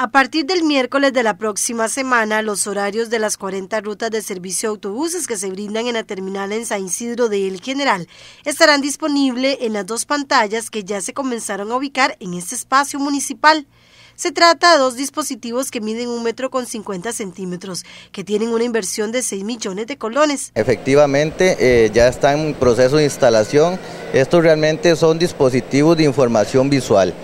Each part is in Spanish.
A partir del miércoles de la próxima semana, los horarios de las 40 rutas de servicio de autobuses que se brindan en la terminal en San Isidro de El General estarán disponibles en las dos pantallas que ya se comenzaron a ubicar en este espacio municipal. Se trata de dos dispositivos que miden un metro con 50 centímetros, que tienen una inversión de 6 millones de colones. Efectivamente, eh, ya está en proceso de instalación. Estos realmente son dispositivos de información visual.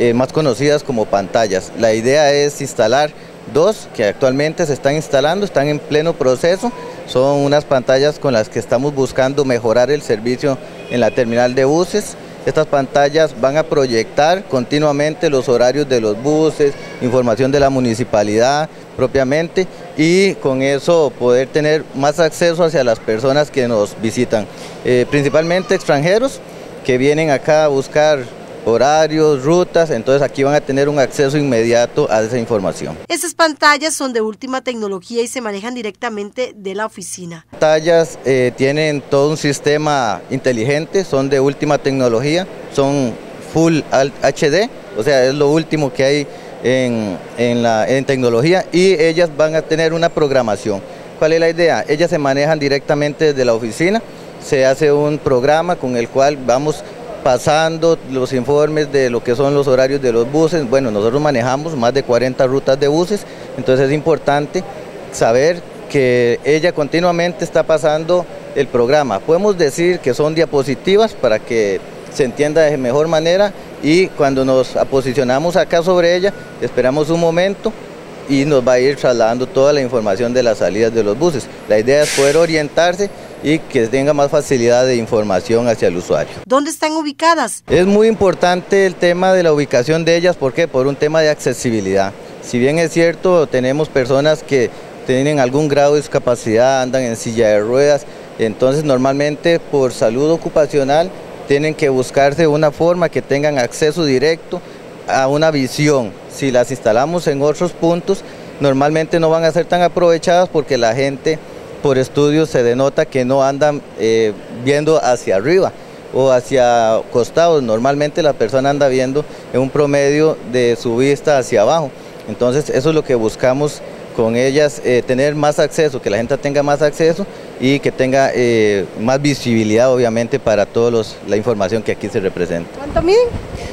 Eh, más conocidas como pantallas. La idea es instalar dos que actualmente se están instalando, están en pleno proceso. Son unas pantallas con las que estamos buscando mejorar el servicio en la terminal de buses. Estas pantallas van a proyectar continuamente los horarios de los buses, información de la municipalidad propiamente y con eso poder tener más acceso hacia las personas que nos visitan, eh, principalmente extranjeros que vienen acá a buscar horarios, rutas, entonces aquí van a tener un acceso inmediato a esa información. Estas pantallas son de última tecnología y se manejan directamente de la oficina. Pantallas eh, tienen todo un sistema inteligente, son de última tecnología, son Full HD, o sea, es lo último que hay en, en, la, en tecnología y ellas van a tener una programación. ¿Cuál es la idea? Ellas se manejan directamente desde la oficina, se hace un programa con el cual vamos pasando los informes de lo que son los horarios de los buses. Bueno, nosotros manejamos más de 40 rutas de buses, entonces es importante saber que ella continuamente está pasando el programa. Podemos decir que son diapositivas para que se entienda de mejor manera y cuando nos posicionamos acá sobre ella, esperamos un momento y nos va a ir trasladando toda la información de las salidas de los buses. La idea es poder orientarse y que tenga más facilidad de información hacia el usuario. ¿Dónde están ubicadas? Es muy importante el tema de la ubicación de ellas, ¿por qué? Por un tema de accesibilidad. Si bien es cierto, tenemos personas que tienen algún grado de discapacidad, andan en silla de ruedas, entonces normalmente por salud ocupacional tienen que buscarse una forma que tengan acceso directo a una visión. Si las instalamos en otros puntos, normalmente no van a ser tan aprovechadas porque la gente por estudios se denota que no andan eh, viendo hacia arriba o hacia costados. Normalmente la persona anda viendo en un promedio de su vista hacia abajo. Entonces eso es lo que buscamos con ellas, eh, tener más acceso, que la gente tenga más acceso y que tenga eh, más visibilidad obviamente para toda la información que aquí se representa. ¿Cuánto miden?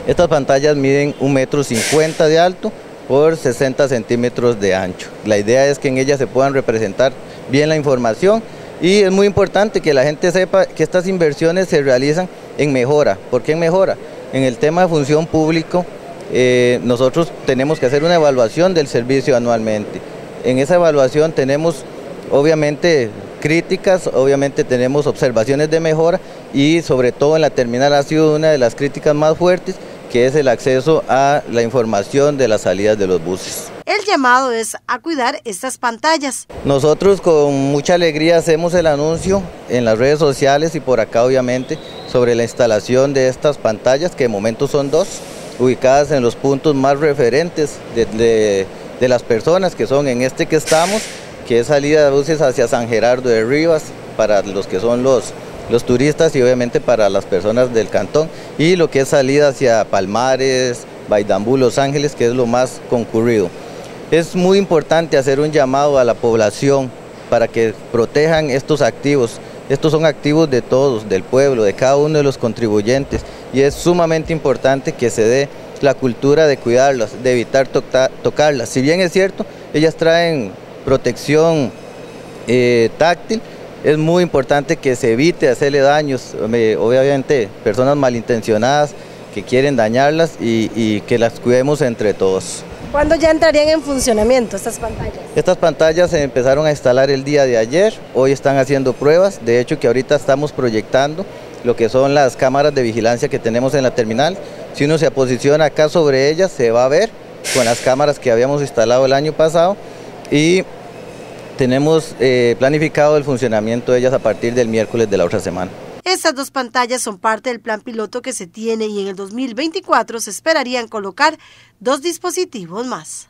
Estas pantallas miden un metro cincuenta de alto por 60 centímetros de ancho. La idea es que en ellas se puedan representar bien la información y es muy importante que la gente sepa que estas inversiones se realizan en mejora. ¿Por qué en mejora? En el tema de función público eh, nosotros tenemos que hacer una evaluación del servicio anualmente. En esa evaluación tenemos obviamente críticas, obviamente tenemos observaciones de mejora y sobre todo en la terminal ha sido una de las críticas más fuertes que es el acceso a la información de las salidas de los buses. El llamado es a cuidar estas pantallas. Nosotros con mucha alegría hacemos el anuncio en las redes sociales y por acá obviamente sobre la instalación de estas pantallas, que de momento son dos, ubicadas en los puntos más referentes de, de las personas que son en este que estamos, que es salida de buses hacia San Gerardo de Rivas, para los que son los, los turistas y obviamente para las personas del cantón, y lo que es salida hacia Palmares, Baidambú, Los Ángeles, que es lo más concurrido. Es muy importante hacer un llamado a la población para que protejan estos activos. Estos son activos de todos, del pueblo, de cada uno de los contribuyentes y es sumamente importante que se dé la cultura de cuidarlas, de evitar tocarlas. Si bien es cierto, ellas traen protección eh, táctil, es muy importante que se evite hacerle daños, obviamente personas malintencionadas que quieren dañarlas y que las cuidemos entre todos. ¿Cuándo ya entrarían en funcionamiento estas pantallas? Estas pantallas se empezaron a instalar el día de ayer, hoy están haciendo pruebas, de hecho que ahorita estamos proyectando lo que son las cámaras de vigilancia que tenemos en la terminal. Si uno se posiciona acá sobre ellas se va a ver con las cámaras que habíamos instalado el año pasado y tenemos eh, planificado el funcionamiento de ellas a partir del miércoles de la otra semana. Estas dos pantallas son parte del plan piloto que se tiene y en el 2024 se esperarían colocar dos dispositivos más.